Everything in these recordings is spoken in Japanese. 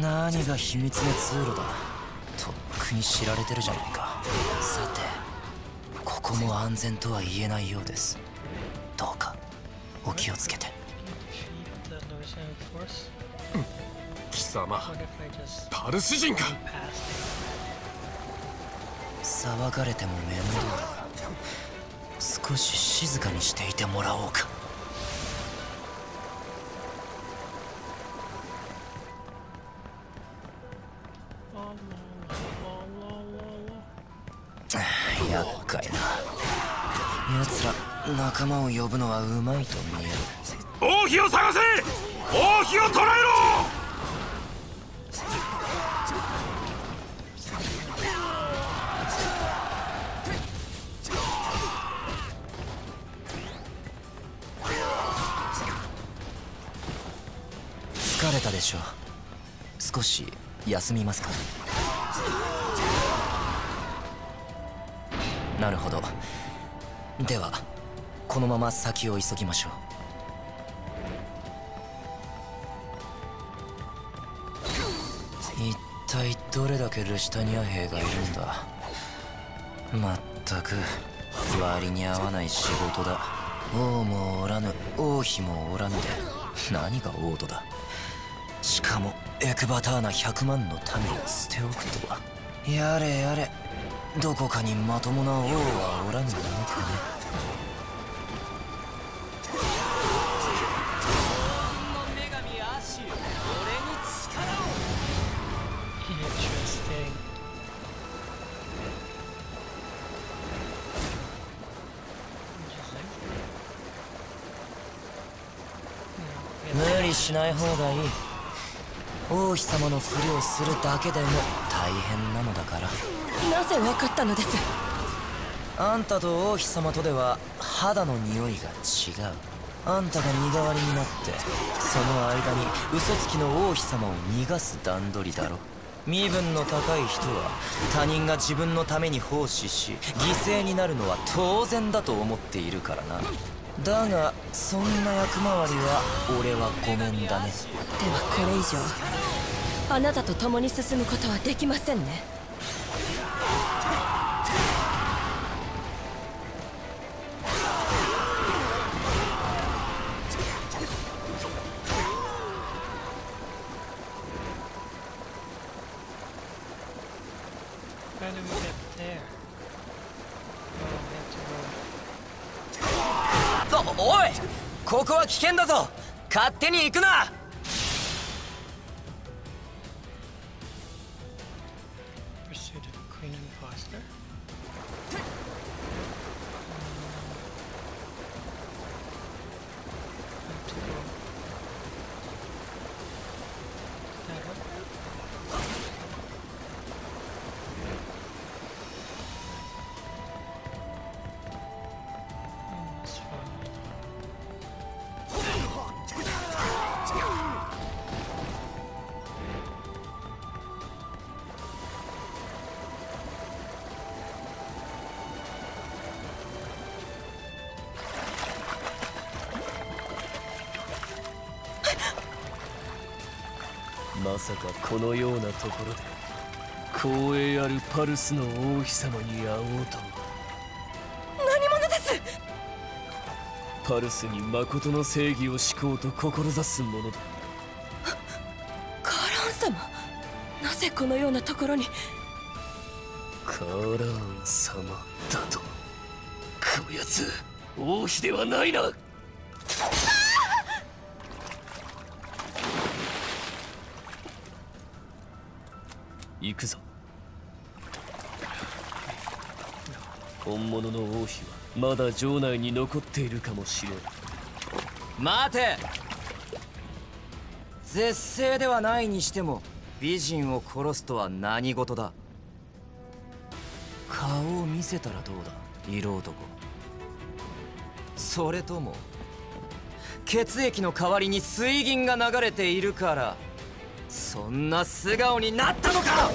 何が秘密の通路だ。とっくに知られてるじゃないか。さてここも安全とは言えないようです。どうかお気をつけて.貴様パルス人か。騒がれても面倒だ少し静かにしていてもらおうか厄介な。奴ら仲間を呼ぶのはうまいと見える。王妃を探せ！王妃を捕らえろ！疲れたでしょう。少し休みますかなるほど。ではこのまま先を急ぎましょう。一体どれだけルシタニア兵がいるんだ？まったく割に合わない仕事だ。王もおらぬ王妃もおらぬで何が王土だ？しかもエクバターナ100万の民を捨て置くとは。やれやれ。どこかにまともな王はおらぬものかね。無理しない方がいい王妃様のふりをするだけでも大変なのだから。なぜ分かったのです？あんたと王妃様とでは肌の匂いが違う。あんたが身代わりになってその間に嘘つきの王妃様を逃がす段取りだろ。身分の高い人は他人が自分のために奉仕し犠牲になるのは当然だと思っているからなだがそんな役回りは俺はごめんだね。ではこれ以上あなたと共に進むことはできませんね。ここは危険だぞ。勝手に行くな。まさかこのようなところで光栄あるパルスの王妃様に会おうとは。何者です？パルスに誠の正義を敷こうと志すものだ。カーラン様なぜこのようなところに？カーラーン様だと。こやつ王妃ではないな行くぞ。本物の王妃はまだ城内に残っているかもしれん。待て。絶世ではないにしても美人を殺すとは何事だ。顔を見せたらどうだ色男。それとも血液の代わりに水銀が流れているからそんな素顔になったのか？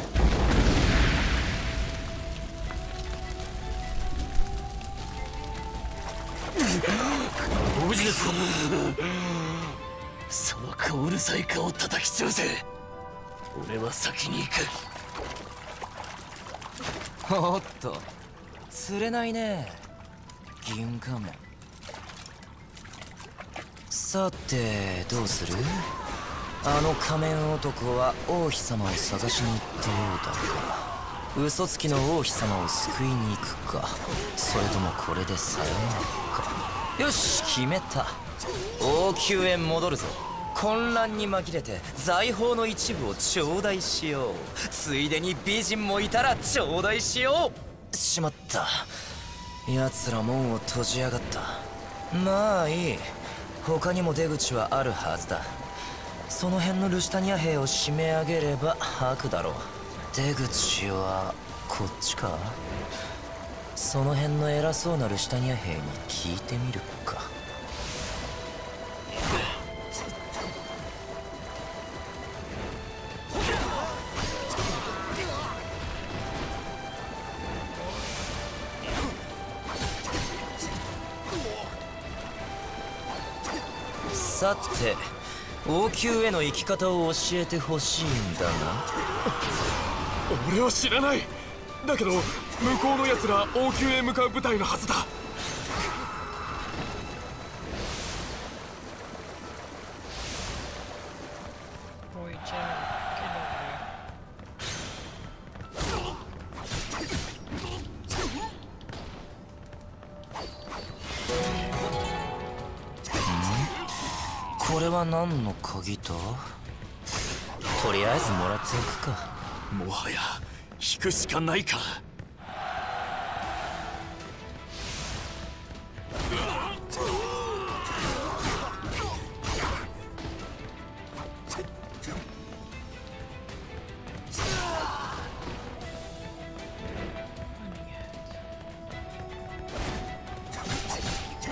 ご無事ですかその小うるさい顔を叩き潰せ。俺は先に行く。おっと釣れないね。銀仮面さてどうする？あの仮面男は王妃様を探しに行ったようだ。が嘘つきの王妃様を救いに行くか。それともこれでさよならか。よし決めた。王宮へ戻るぞ。混乱に紛れて財宝の一部を頂戴しよう。ついでに美人もいたら頂戴しよう。しまった。奴ら門を閉じやがった。まあいい。他にも出口はあるはずだ。その辺のルシタニア兵を締め上げれば吐くだろう。出口はこっちか。その辺の偉そうなルシタニア兵に聞いてみるか。さて王宮への生き方を教えてほしいんだが 俺は知らない。だけど向こうの奴ら王宮へ向かう部隊のはずだ。これは何の鍵だ？とりあえずもらっておくか。もはや引くしかないか。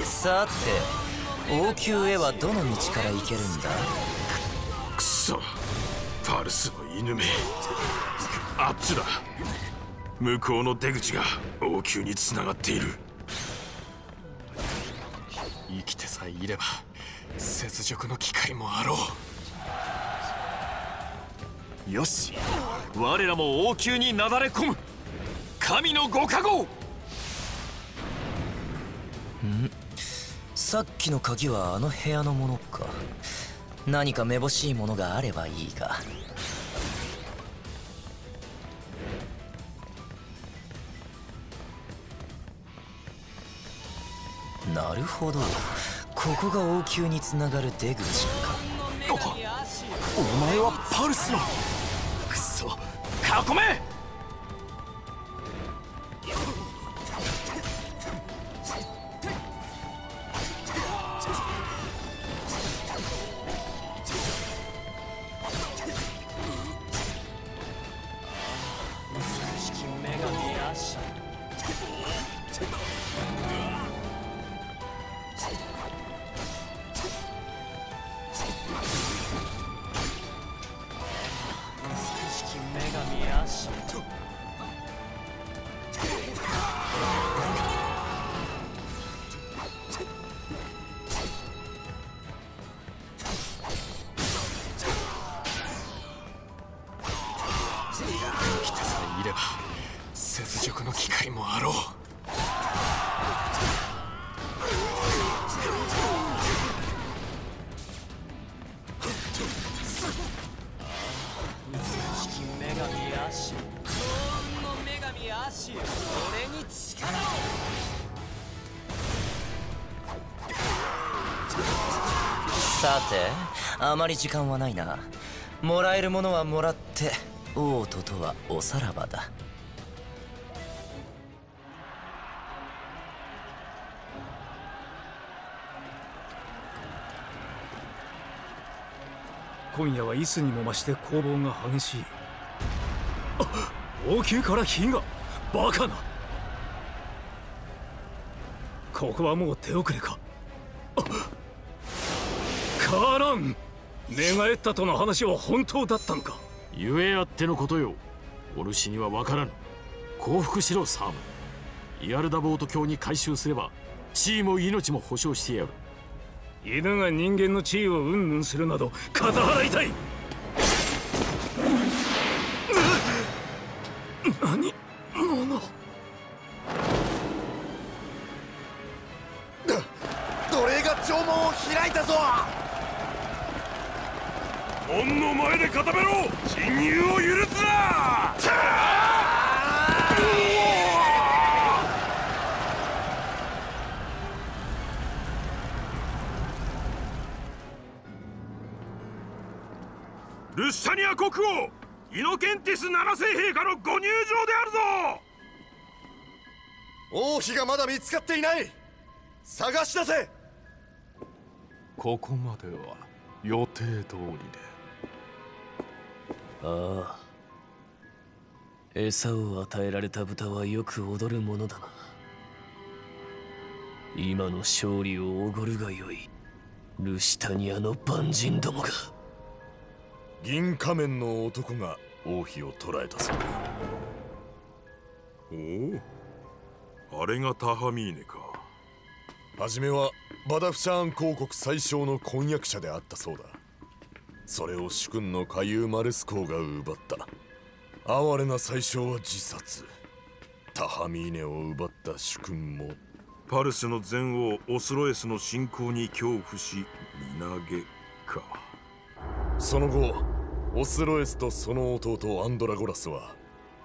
さて王宮へはどの道から行けるんだ？くそ。パルスの犬め。あっちだ。向こうの出口が王宮につながっている。生きてさえいれば雪辱の機会もあろう。よし。我らも王宮になだれ込む。神のご加護さっきの鍵はあの部屋のものか。何かめぼしいものがあればいいが。なるほど。ここが王宮につながる出口か。お前はパルスの。くそ。囲め！さてあまり時間はないな。もらえるものはもらって王都とはおさらばだ。今夜はいつにも増して攻防が激しい。あっ！王宮から火がバカな。ここはもう手遅れか。あカーラン寝返ったとの話は本当だったのか。ゆえあってのことよ。お主には分からぬ。降伏しろサームイアルダボート卿に回収すれば地位も命も保証してやる。犬が人間の地位を云々するなど肩払いたいルシタニア国王イノケンティス7世陛下のご入場であるぞ。王妃がまだ見つかっていない。探し出せ。ここまでは予定通りで。ああ。餌を与えられた豚はよく踊るものだな。今の勝利をおごるがよい。ルシタニアの万人どもが銀仮面の男が王妃を捕らえたそうだ。おおあれがタハミーネか。初めはバダフシャーン公国最小の婚約者であったそうだ。それを主君のカユー・マレス公が奪った。哀れな最小は自殺。タハミーネを奪った主君も。パルスの前王オスロエスの侵攻に恐怖し身投げか。その後オスロエスとその弟アンドラゴラスは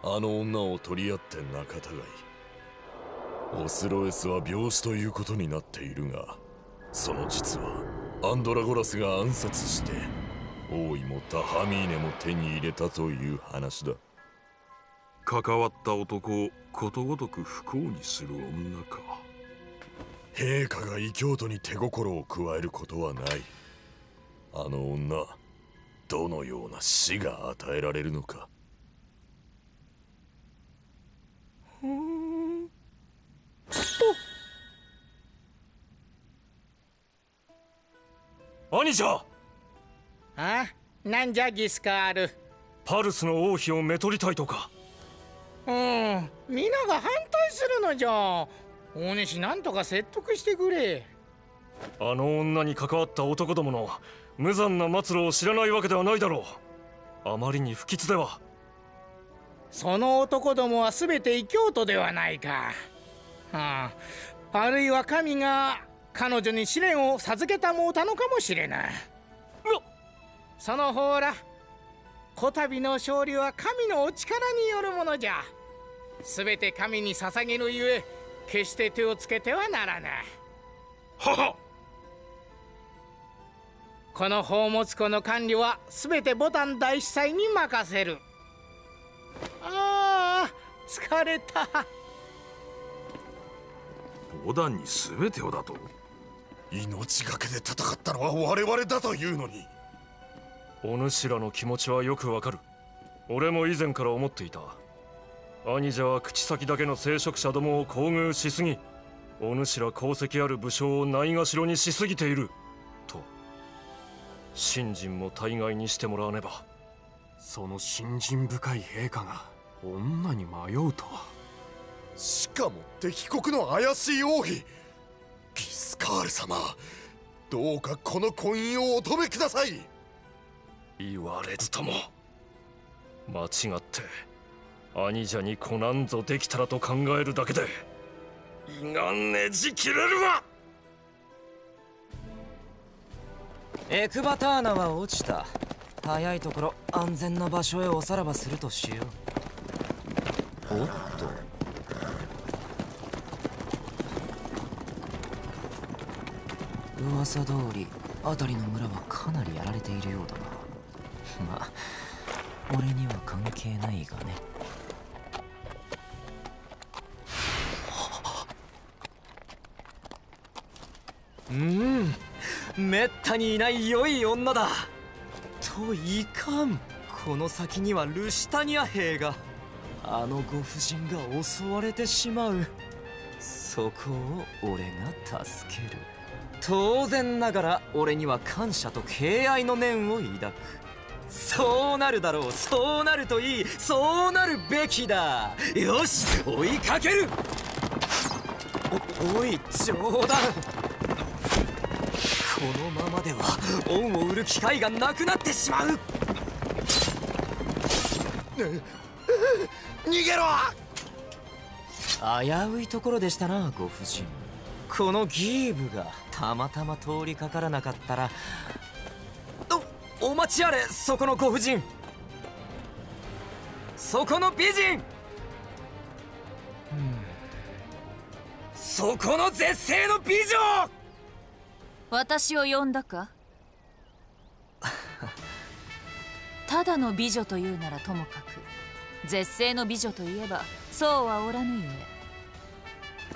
あの女を取り合って仲違い。オスロエスは病死ということになっているがその実はアンドラゴラスが暗殺して王位もタハミーネも手に入れたという話だ。関わった男をことごとく不幸にする女か。陛下が異教徒に手心を加えることはない。あの女どのような死が与えられるのか。兄者あなんじゃギスカール。パルスの王妃をめとりたいとか。うん皆が反対するのじゃ。大主なんとか説得してくれ。あの女に関わった男どもの無残な末路を知らないわけではないだろう。あまりに不吉では。その男どもは全て異教徒ではないか、はあ、あるいは神が彼女に試練を授けたもうたのかもしれない。そのほらこたびの勝利は神のお力によるものじゃ。全て神に捧げるゆえ決して手をつけてはならない。ははこの宝物庫の管理は全てボタン大司祭に任せる。ああ疲れた。ボダンに全てをだと？命がけで戦ったのは我々だというのに。お主らの気持ちはよくわかる。俺も以前から思っていた。兄者は口先だけの聖職者どもを厚遇しすぎお主ら功績ある武将をないがしろにしすぎている。と信心も大概にしてもらわねばその信心深い陛下が女に迷うとは。しかも敵国の怪しい王妃ギスカール様どうかこの婚姻をお止めください。言われずとも間違って兄者に子なんぞできたらと考えるだけで胃がねじ切れるわエクバターナは落ちた。早いところ安全な場所へおさらばするとしよう。おっと。噂通り辺りの村はかなりやられているようだな。まあ俺には関係ないがねめったにいない良い女だ。といかんこの先にはルシタニア兵があのご婦人が襲われてしまう。そこを俺が助ける。当然ながら俺には感謝と敬愛の念を抱く。そうなるだろうそうなるといいそうなるべきだ。よし追いかける。おおい冗談。のままでは恩を売る機会がなくなってしまう。え 逃げろ！危ういところでしたなご婦人。このギーブがたまたま通りかからなかったら。おお待ちあれそこのご婦人。そこの美人。そこの絶世の美女私を呼んだか？ただの美女というならともかく絶世の美女といえばそうはおらぬ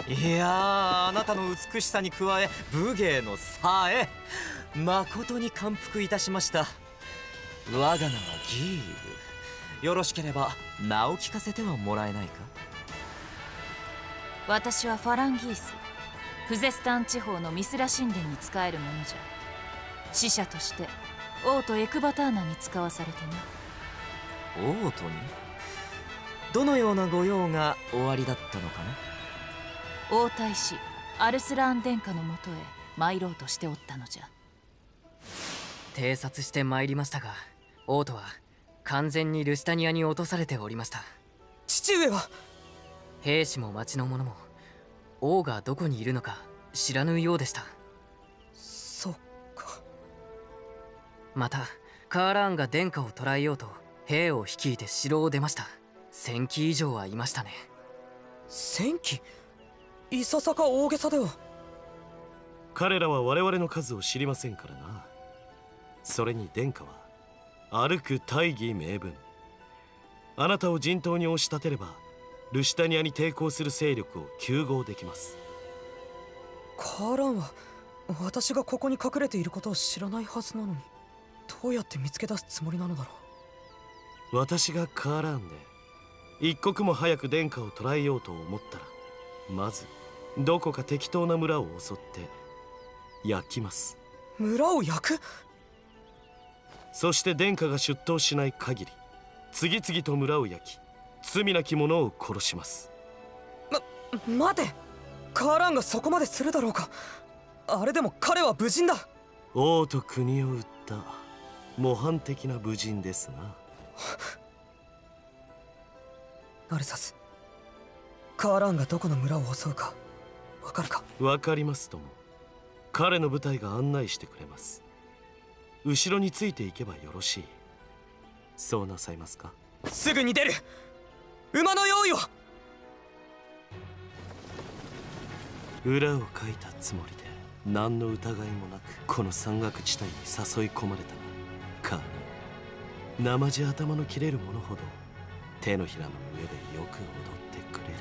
ゆいやーあなたの美しさに加え武芸のさえ誠に感服いたしました。我が名はギーブよろしければ名を聞かせてはもらえないか？え私はファランギースフゼスタン地方のミスラ神殿に仕えるものじゃ。使者として王とエクバターナに使わされてな。王都に？どのような御用がおありだったのかな王太子アルスラーン殿下のもとへ参ろうとしておったのじゃ。偵察して参りましたが王都は完全にルシタニアに落とされておりました。父上は？兵士も町の者も王がどこにいるのか知らぬようでした。そっか。またカーラーンが殿下を捕らえようと兵を率いて城を出ました。1000機以上はいましたね。戦機いささか大げさでは。彼らは我々の数を知りませんからな。それに殿下は歩く大義名分。あなたを陣頭に押し立てればルシタニアに抵抗する勢力を救合できます。カーランは私がここに隠れていることを知らないはずなのにどうやって見つけ出すつもりなのだろ私がカーラーンで一刻も早く殿下を捕らえようと思ったらまずどこか適当な村を襲って焼きます。う村を焼く？そして殿下が出頭しない限り次々と村を焼き罪なき者を殺します。待て。カーランがそこまでするだろうか。あれでも彼は無人だ。王と国を売った模範的な武人ですな。ナルサスカーランがどこの村を襲うかわかるか？わかりますとも。彼の部隊が案内してくれます。後ろについていけばよろしい。そうなさいますか？すぐに出る馬の用意を。裏をかいたつもりで何の疑いもなくこの山岳地帯に誘い込まれたがカーナ生地頭の切れる者ほど手のひらの上でよく踊ってくれる。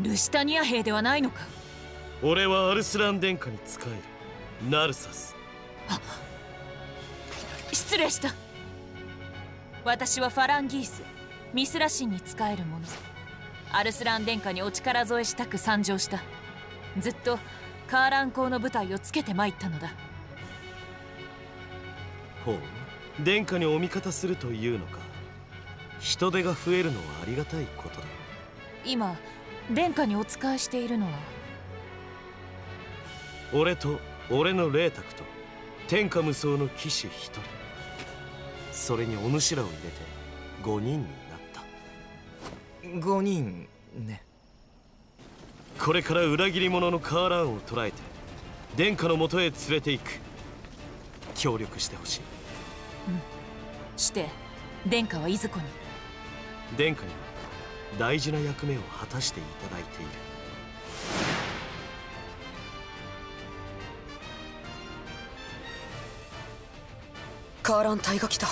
ルシタニア兵ではないのか？俺はアルスラン殿下に仕えるナルサス。失礼した。私はファランギースミスラ神に仕える者。アルスラン殿下にお力添えしたく参上した。ずっとカーラン公の部隊をつけて参ったのだ。ほう。殿下にお味方するというのか。人手が増えるのはありがたいことだ。今殿下にお仕えしているのは俺と俺の霊卓と天下無双の騎士一人。それにお主らを入れて5人になった。5人ね。これから裏切り者のカーラーンを捕らえて殿下のもとへ連れて行く。協力してほしい。して殿下はいずこに。殿下には大事な役目を果たしていただいているカーラン隊が来た